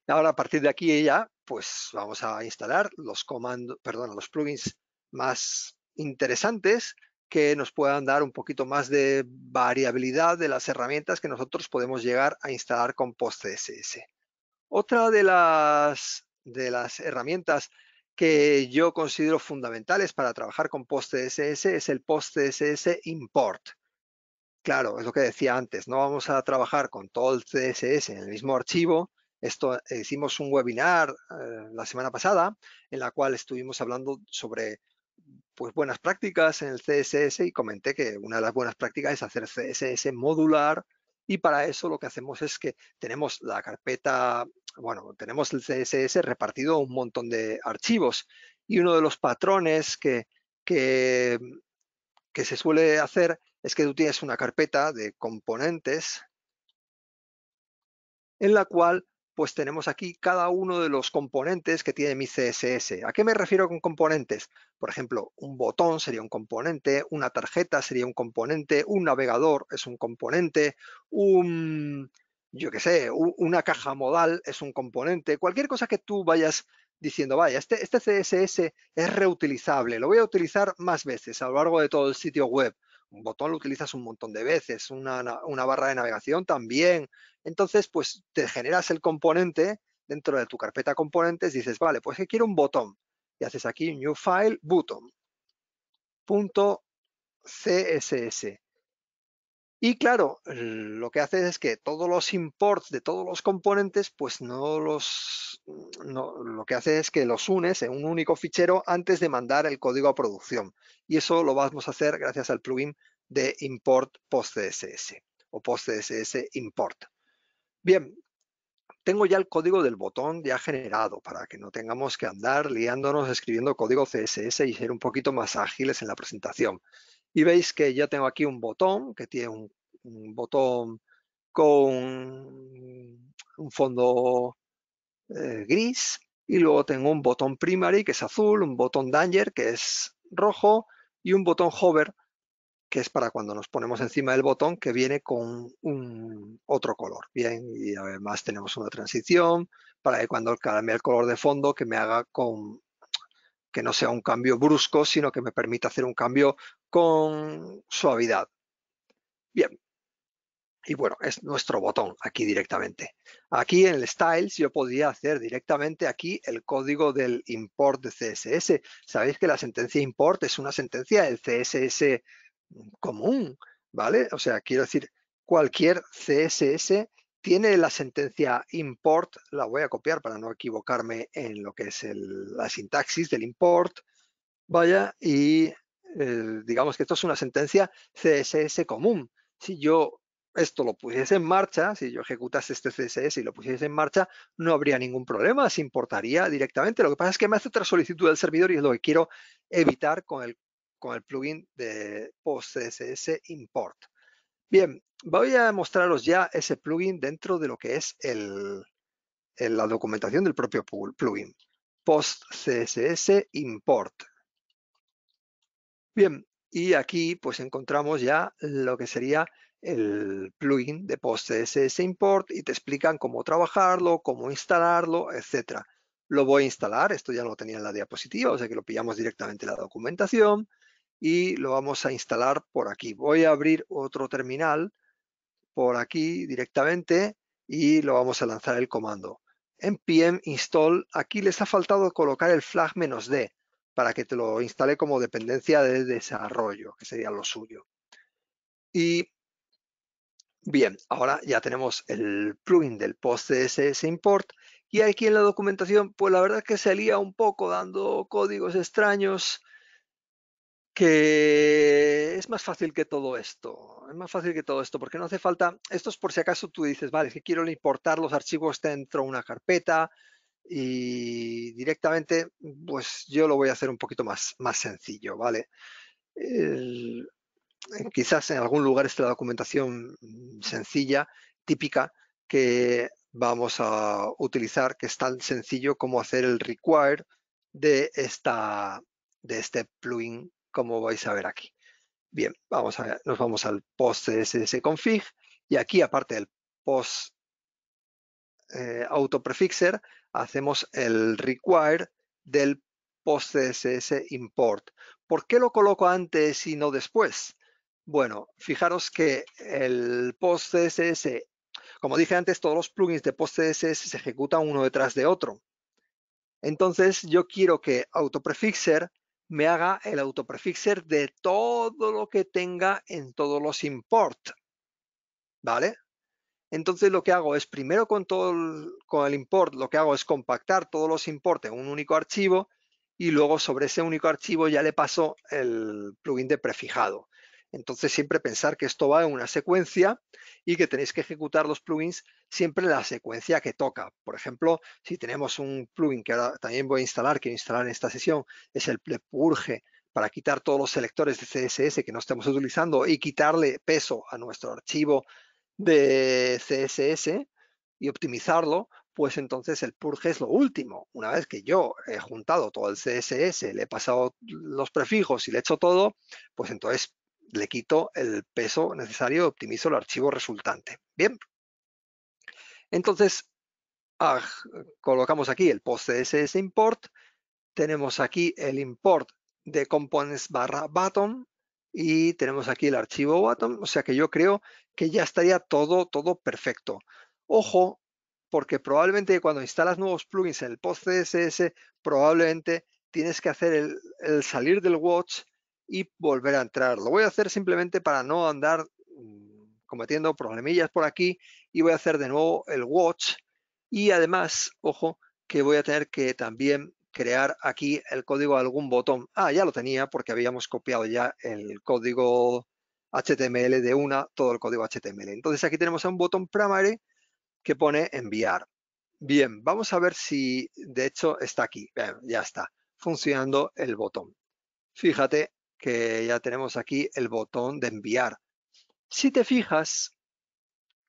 Ahora a partir de aquí ya, pues vamos a instalar los comandos, perdón, los plugins más interesantes que nos puedan dar un poquito más de variabilidad de las herramientas que nosotros podemos llegar a instalar con PostCSS. Otra de las, herramientas que yo considero fundamentales para trabajar con PostCSS es el PostCSS Import claro, es lo que decía antes, no vamos a trabajar con todo el CSS en el mismo archivo. Esto hicimos un webinar eh, la semana pasada en la cual estuvimos hablando sobre pues buenas prácticas en el CSS y comenté que una de las buenas prácticas es hacer CSS modular y para eso lo que hacemos es que tenemos la carpeta, bueno, tenemos el CSS repartido un montón de archivos y uno de los patrones que, que, que se suele hacer es que tú tienes una carpeta de componentes en la cual pues tenemos aquí cada uno de los componentes que tiene mi CSS. ¿A qué me refiero con componentes? Por ejemplo, un botón sería un componente, una tarjeta sería un componente, un navegador es un componente, un, yo qué sé, una caja modal es un componente, cualquier cosa que tú vayas diciendo, vaya, este, este CSS es reutilizable, lo voy a utilizar más veces a lo largo de todo el sitio web. Un botón lo utilizas un montón de veces, una, barra de navegación también, entonces, pues te generas el componente dentro de tu carpeta componentes, dices, vale, pues que quiero un botón. Y haces aquí new file button. Punto CSS. Y claro, lo que haces es que todos los imports de todos los componentes, pues no los, no, lo que hace es que los unes en un único fichero antes de mandar el código a producción. Y eso lo vamos a hacer gracias al plugin de import post CSS o post CSS import. Bien, tengo ya el código del botón ya generado para que no tengamos que andar liándonos escribiendo código CSS y ser un poquito más ágiles en la presentación. Y veis que ya tengo aquí un botón que tiene un, botón con un fondo eh, gris y luego tengo un botón primary que es azul, un botón danger que es rojo y un botón hover que es para cuando nos ponemos encima del botón que viene con un otro color. Bien, y además tenemos una transición para que cuando cambie el color de fondo que me haga con que no sea un cambio brusco, sino que me permita hacer un cambio con suavidad. Bien. Y bueno, es nuestro botón aquí directamente. Aquí en el Styles yo podría hacer directamente aquí el código del import de CSS. Sabéis que la sentencia import es una sentencia del CSS común, ¿vale? O sea, quiero decir, cualquier CSS tiene la sentencia import, la voy a copiar para no equivocarme en lo que es la sintaxis del import, vaya, y eh, digamos que esto es una sentencia CSS común. Si yo esto lo pusiese en marcha, si yo ejecutase este CSS y lo pusiese en marcha, no habría ningún problema, se importaría directamente. Lo que pasa es que me hace otra solicitud del servidor y es lo que quiero evitar con el con el plugin de PostCSS Import. Bien, voy a mostraros ya ese plugin dentro de lo que es el, la documentación del propio plugin. PostCSS Import. Bien, y aquí pues encontramos ya lo que sería el plugin de PostCSS Import y te explican cómo trabajarlo, cómo instalarlo, etcétera. Lo voy a instalar, esto ya lo tenía en la diapositiva, o sea que lo pillamos directamente en la documentación y lo vamos a instalar por aquí. Voy a abrir otro terminal por aquí directamente y lo vamos a lanzar el comando. npm install, aquí les ha faltado colocar el flag "-d para que te lo instale como dependencia de desarrollo, que sería lo suyo. Y bien, ahora ya tenemos el plugin del PostCSS import y aquí en la documentación, pues la verdad es que se lía un poco dando códigos extraños que es más fácil que todo esto. Es más fácil que todo esto porque no hace falta, esto es por si acaso tú dices, vale, es que quiero importar los archivos dentro de una carpeta y directamente, pues yo lo voy a hacer un poquito más, más sencillo, ¿vale? quizás en algún lugar esté la documentación sencilla, típica, que vamos a utilizar, que es tan sencillo como hacer el require de, esta, de este plugin como vais a ver aquí. Bien, vamos a, nos vamos al post config y aquí aparte del post eh, auto prefixer hacemos el require del post CSS import. ¿Por qué lo coloco antes y no después? Bueno, fijaros que el post CSS, como dije antes, todos los plugins de post CSS se ejecutan uno detrás de otro. Entonces yo quiero que auto prefixer me haga el autoprefixer de todo lo que tenga en todos los import. ¿Vale? Entonces lo que hago es primero con todo el, con el import, lo que hago es compactar todos los import en un único archivo y luego sobre ese único archivo ya le paso el plugin de prefijado. Entonces siempre pensar que esto va en una secuencia y que tenéis que ejecutar los plugins siempre en la secuencia que toca. Por ejemplo, si tenemos un plugin que ahora también voy a instalar, quiero instalar en esta sesión, es el purge para quitar todos los selectores de CSS que no estemos utilizando y quitarle peso a nuestro archivo de CSS y optimizarlo, pues entonces el purge es lo último. Una vez que yo he juntado todo el CSS, le he pasado los prefijos y le he hecho todo, pues entonces le quito el peso necesario y optimizo el archivo resultante. Bien. Entonces, ah, colocamos aquí el post CSS import, tenemos aquí el import de components barra button y tenemos aquí el archivo button, o sea que yo creo que ya estaría todo, todo perfecto. Ojo, porque probablemente cuando instalas nuevos plugins en el post CSS, probablemente tienes que hacer el, salir del watch y volver a entrar. Lo voy a hacer simplemente para no andar mm, cometiendo problemillas por aquí y voy a hacer de nuevo el watch y además, ojo, que voy a tener que también crear aquí el código de algún botón. Ah, ya lo tenía porque habíamos copiado ya el código HTML de una, todo el código HTML. Entonces aquí tenemos un botón primary que pone enviar. Bien, vamos a ver si de hecho está aquí. ya está funcionando el botón. Fíjate que ya tenemos aquí el botón de enviar. Si te fijas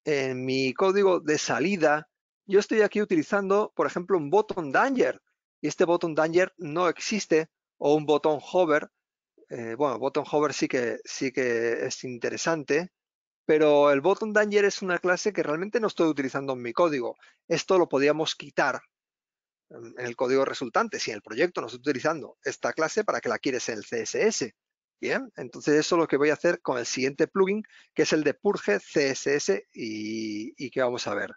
en mi código de salida, yo estoy aquí utilizando, por ejemplo, un botón danger y este botón danger no existe o un botón hover. Eh, bueno, botón hover sí que, sí que es interesante, pero el button danger es una clase que realmente no estoy utilizando en mi código. Esto lo podíamos quitar en el código resultante. Si en el proyecto no estoy utilizando esta clase, ¿para que la quieres en el CSS? Bien, entonces eso es lo que voy a hacer con el siguiente plugin, que es el de Purge CSS y que vamos a ver.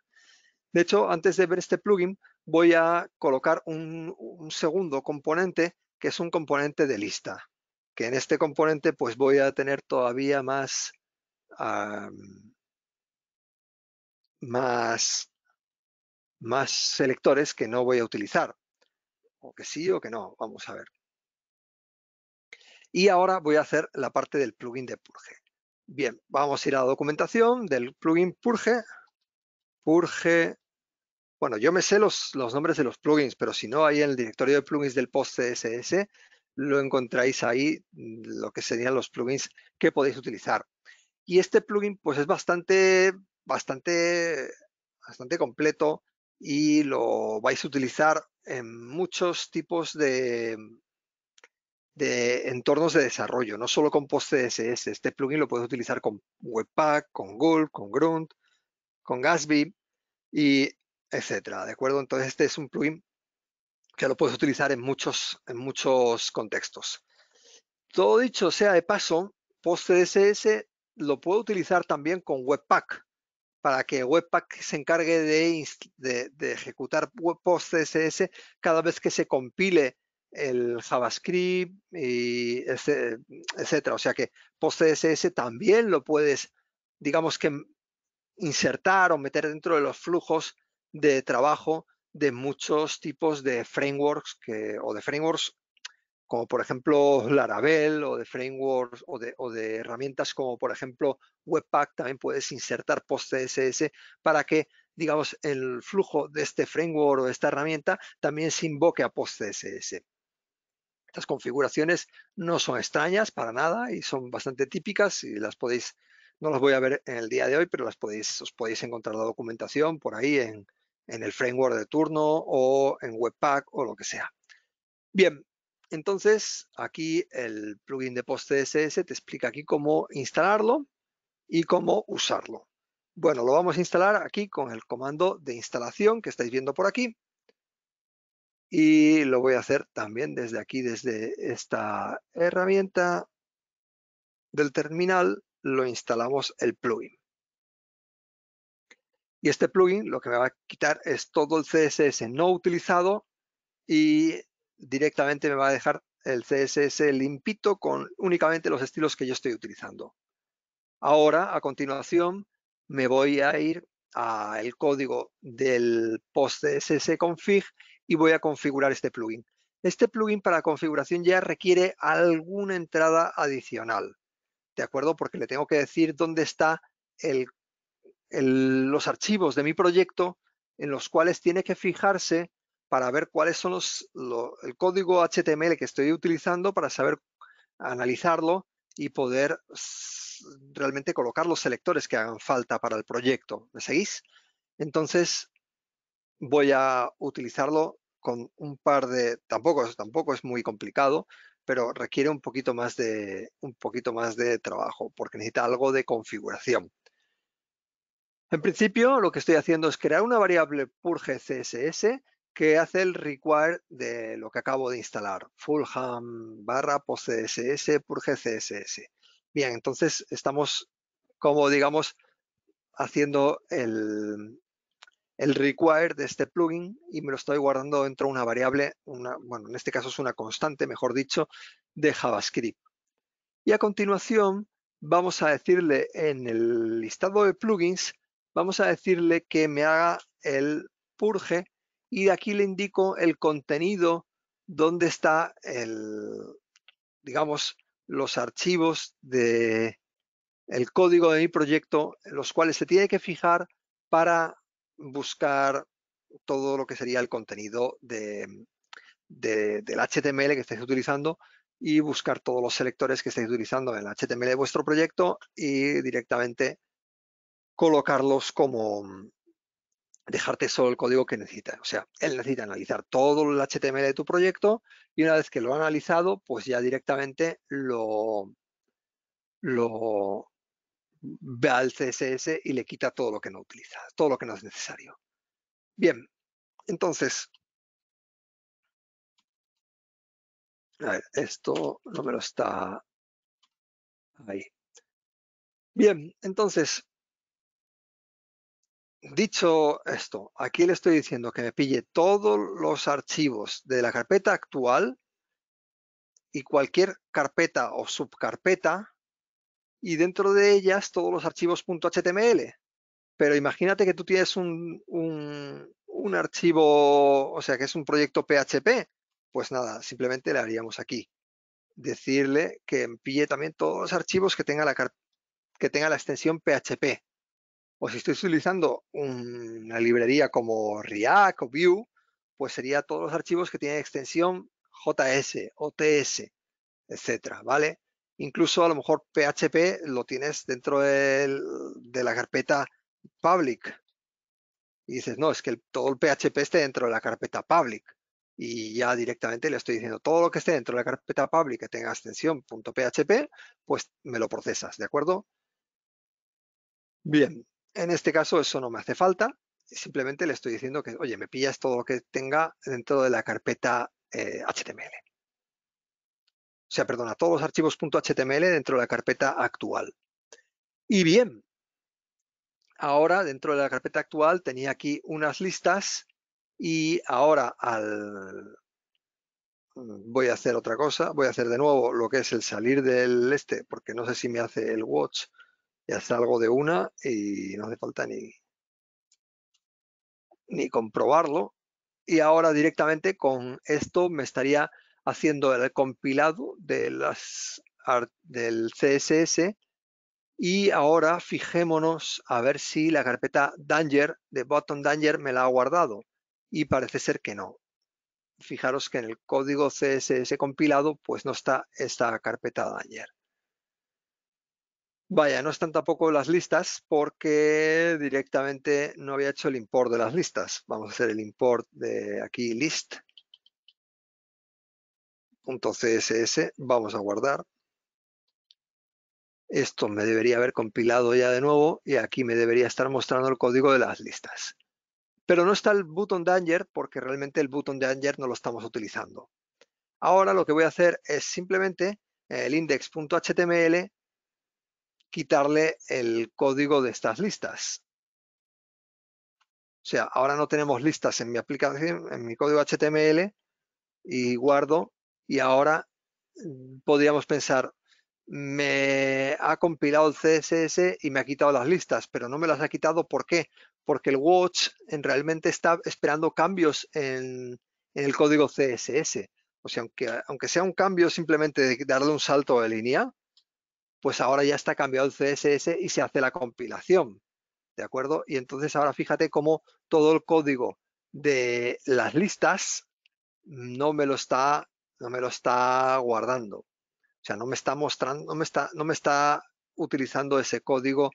De hecho, antes de ver este plugin, voy a colocar un, un segundo componente, que es un componente de lista, que en este componente pues voy a tener todavía más más, más selectores que no voy a utilizar. O que sí o que no, vamos a ver. Y ahora voy a hacer la parte del plugin de Purge. Bien, vamos a ir a la documentación del plugin Purge. Purge, bueno, yo me sé los, los nombres de los plugins, pero si no, ahí en el directorio de plugins del post CSS lo encontráis ahí, lo que serían los plugins que podéis utilizar. Y este plugin pues es bastante, bastante, bastante completo y lo vais a utilizar en muchos tipos de, de entornos de desarrollo, no solo con PostCSS. Este plugin lo puedes utilizar con Webpack, con Gulp, con Grunt, con Gatsby y etcétera, ¿de acuerdo? Entonces este es un plugin que lo puedes utilizar en muchos, en muchos contextos. Todo dicho sea de paso, PostCSS lo puedo utilizar también con Webpack para que Webpack se encargue de, de, ejecutar post CSS cada vez que se compile el JavaScript, y etcétera. O sea que post CSS también lo puedes, digamos que insertar o meter dentro de los flujos de trabajo de muchos tipos de frameworks que, o de frameworks como por ejemplo Laravel o de frameworks o de, herramientas como por ejemplo Webpack, también puedes insertar post CSS para que digamos el flujo de este framework o de esta herramienta también se invoque a post CSS. Estas configuraciones no son extrañas para nada y son bastante típicas y las podéis, no las voy a ver en el día de hoy, pero las podéis, os podéis encontrar la documentación por ahí en, en el framework de turno o en Webpack o lo que sea. Bien, entonces, aquí el plugin de PostCSS te explica aquí cómo instalarlo y cómo usarlo. Bueno, lo vamos a instalar aquí con el comando de instalación que estáis viendo por aquí. Y lo voy a hacer también desde aquí, desde esta herramienta del terminal, lo instalamos el plugin. Y este plugin lo que me va a quitar es todo el CSS no utilizado y directamente me va a dejar el CSS limpito con únicamente los estilos que yo estoy utilizando. Ahora, a continuación, me voy a ir al código del post CSS config y voy a configurar este plugin. Este plugin para configuración ya requiere alguna entrada adicional, ¿de acuerdo? Porque le tengo que decir dónde está los archivos de mi proyecto en los cuales tiene que fijarse para ver cuáles son los, el código HTML que estoy utilizando para saber analizarlo y poder realmente colocar los selectores que hagan falta para el proyecto. ¿Me seguís? Entonces voy a utilizarlo con un par de, tampoco, tampoco es muy complicado, pero requiere un poquito más de, un poquito más de trabajo porque necesita algo de configuración. En principio, lo que estoy haciendo es crear una variable purge CSS que hace el require de lo que acabo de instalar, fullham barra postcss purge CSS. Bien, entonces estamos como digamos haciendo el, el require de este plugin y me lo estoy guardando dentro de una variable, bueno, en este caso es una constante, mejor dicho, de JavaScript. Y a continuación vamos a decirle en el listado de plugins vamos a decirle que me haga el purge y aquí le indico el contenido donde está el, digamos, los archivos de el código de mi proyecto, los cuales se tiene que fijar para buscar todo lo que sería el contenido de, del HTML que estáis utilizando y buscar todos los selectores que estáis utilizando en el HTML de vuestro proyecto y directamente colocarlos como dejarte solo el código que necesita. O sea, él necesita analizar todo el HTML de tu proyecto y una vez que lo ha analizado, pues ya directamente lo, lo ve al CSS y le quita todo lo que no utiliza, todo lo que no es necesario. Bien, entonces, a ver, esto no me lo está ahí. Bien, entonces, Dicho esto, aquí le estoy diciendo que me pille todos los archivos de la carpeta actual y cualquier carpeta o subcarpeta y dentro de ellas todos los archivos .html. Pero imagínate que tú tienes un, un, archivo, o sea, que es un proyecto PHP. Pues nada, simplemente le haríamos aquí. Decirle que pille también todos los archivos que tenga la, que tenga la extensión PHP o si estoy utilizando una librería como React o Vue, pues sería todos los archivos que tienen extensión JS, OTS, etcétera, ¿vale? Incluso a lo mejor PHP lo tienes dentro de la carpeta public. Y dices, no, es que todo el PHP esté dentro de la carpeta public. Y ya directamente le estoy diciendo, todo lo que esté dentro de la carpeta public que tenga extensión .php, pues me lo procesas, ¿de acuerdo? Bien, en este caso eso no me hace falta, simplemente le estoy diciendo que, oye, me pillas todo lo que tenga dentro de la carpeta HTML. Eh, o sea, perdona, todos los archivos .html dentro de la carpeta actual. Y bien, ahora dentro de la carpeta actual tenía aquí unas listas y ahora al... Voy a hacer otra cosa, voy a hacer de nuevo lo que es el salir del este, porque no sé si me hace el watch ya salgo de una y no hace falta ni, ni comprobarlo. Y ahora directamente con esto me estaría haciendo el compilado de las, del CSS y ahora fijémonos a ver si la carpeta Danger de Button Danger me la ha guardado y parece ser que no. Fijaros que en el código CSS compilado pues no está esta carpeta Danger. Vaya, no están tampoco las listas porque directamente no había hecho el import de las listas. Vamos a hacer el import de aquí list. .css, vamos a guardar. Esto me debería haber compilado ya de nuevo y aquí me debería estar mostrando el código de las listas. Pero no está el button danger porque realmente el button danger no lo estamos utilizando. Ahora lo que voy a hacer es simplemente el index.html quitarle el código de estas listas. O sea, ahora no tenemos listas en mi aplicación, en mi código HTML y guardo y ahora podríamos pensar, me ha compilado el CSS y me ha quitado las listas, pero no me las ha quitado, ¿por qué? Porque el watch en realmente está esperando cambios en, el código CSS. O sea, aunque, aunque sea un cambio simplemente de darle un salto de línea, pues ahora ya está cambiado el CSS y se hace la compilación. ¿De acuerdo? Y entonces ahora fíjate cómo todo el código de las listas no me lo está, no me lo está guardando. O sea, no me está mostrando, no me está, no me está utilizando ese código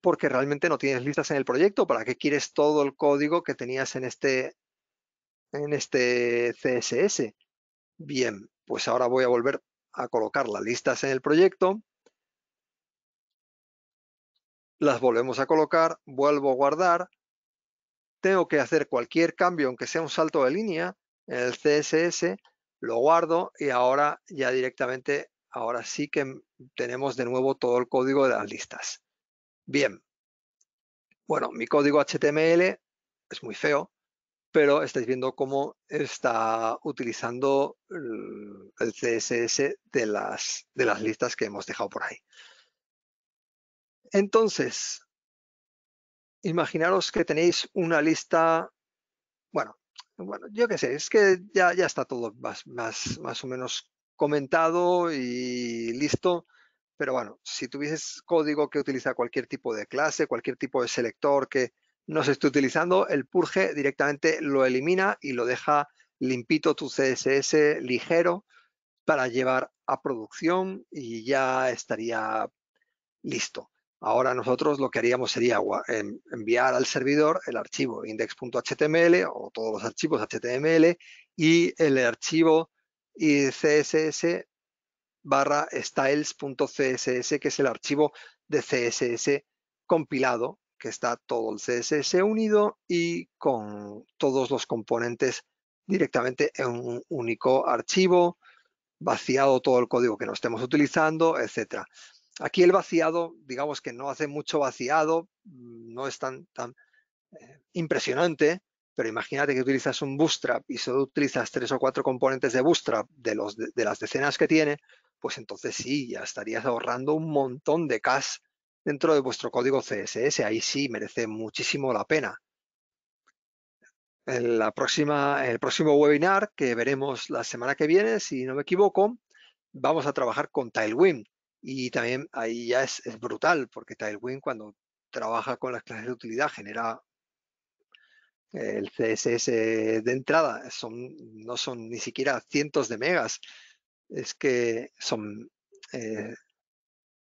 porque realmente no tienes listas en el proyecto. ¿Para qué quieres todo el código que tenías en este, en este CSS? Bien, pues ahora voy a volver a colocar las listas en el proyecto. Las volvemos a colocar, vuelvo a guardar. Tengo que hacer cualquier cambio, aunque sea un salto de línea, en el CSS, lo guardo y ahora ya directamente, ahora sí que tenemos de nuevo todo el código de las listas. Bien, bueno, mi código HTML es muy feo, pero estáis viendo cómo está utilizando el CSS de las, de las listas que hemos dejado por ahí. Entonces, imaginaros que tenéis una lista, bueno, bueno, yo qué sé, es que ya, ya está todo más, más, más o menos comentado y listo. Pero bueno, si tuvieses código que utiliza cualquier tipo de clase, cualquier tipo de selector que no se esté utilizando, el purge directamente lo elimina y lo deja limpito tu CSS ligero para llevar a producción y ya estaría listo. Ahora nosotros lo que haríamos sería enviar al servidor el archivo index.html o todos los archivos HTML y el archivo CSS barra styles.css, que es el archivo de CSS compilado, que está todo el CSS unido y con todos los componentes directamente en un único archivo, vaciado todo el código que no estemos utilizando, etcétera. Aquí el vaciado, digamos que no hace mucho vaciado, mm, no es tan, tan eh, impresionante, pero imagínate que utilizas un Bootstrap y solo utilizas tres o cuatro componentes de Bootstrap de, los, de, las decenas que tiene, pues entonces sí, ya estarías ahorrando un montón de cash dentro de vuestro código CSS. Ahí sí merece muchísimo la pena. En la próxima, el próximo webinar que veremos la semana que viene, si no me equivoco, vamos a trabajar con Tailwind. Y también ahí ya es, brutal, porque Tailwind cuando trabaja con las clases de utilidad genera el CSS de entrada, son, no son ni siquiera cientos de megas, es que son, eh,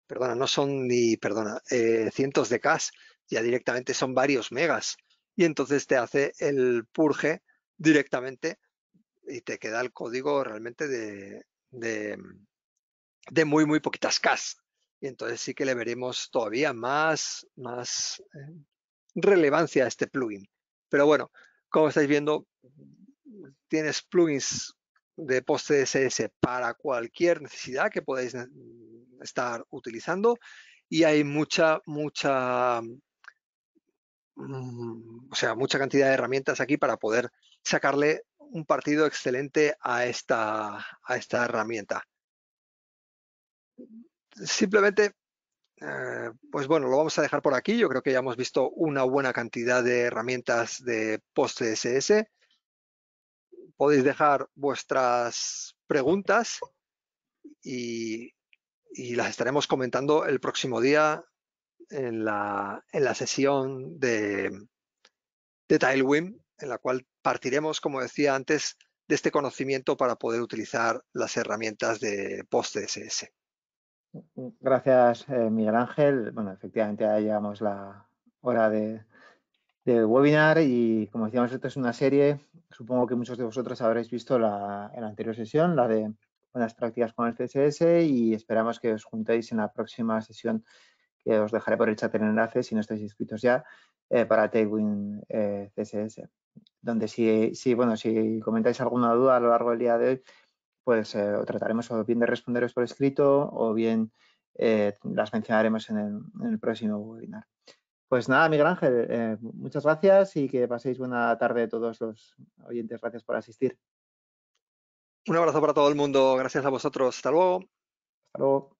perdona, no son ni, perdona, eh, cientos de K, ya directamente son varios megas. Y entonces te hace el purge directamente y te queda el código realmente de muy, muy poquitas cas. Y entonces sí que le veremos todavía más, más eh, relevancia a este plugin. Pero bueno, como estáis viendo, tienes plugins de PostCSS para cualquier necesidad que podáis estar utilizando y hay mucha, mucha, mm, o sea, mucha cantidad de herramientas aquí para poder sacarle un partido excelente a esta, a esta herramienta simplemente, eh, pues bueno, lo vamos a dejar por aquí. Yo creo que ya hemos visto una buena cantidad de herramientas de PostCSS. Podéis dejar vuestras preguntas y, las estaremos comentando el próximo día en la, en la sesión de, de Tailwind, en la cual partiremos, como decía antes, de este conocimiento para poder utilizar las herramientas de PostCSS. Gracias, eh, Miguel Ángel. Bueno, efectivamente ya llegamos la hora de, del webinar y como decíamos, esto es una serie. Supongo que muchos de vosotros habréis visto la, anterior sesión, la de buenas prácticas con el CSS y esperamos que os juntéis en la próxima sesión que os dejaré por el chat el enlace si no estáis inscritos ya eh, para Tailwind eh, CSS. Donde si, si, bueno, si comentáis alguna duda a lo largo del día de hoy, pues eh, trataremos o bien de responderos por escrito o bien eh, las mencionaremos en el, próximo webinar. Pues nada, Miguel Ángel, eh, muchas gracias y que paséis buena tarde a todos los oyentes. Gracias por asistir. Un abrazo para todo el mundo. Gracias a vosotros. Hasta luego. Hasta luego.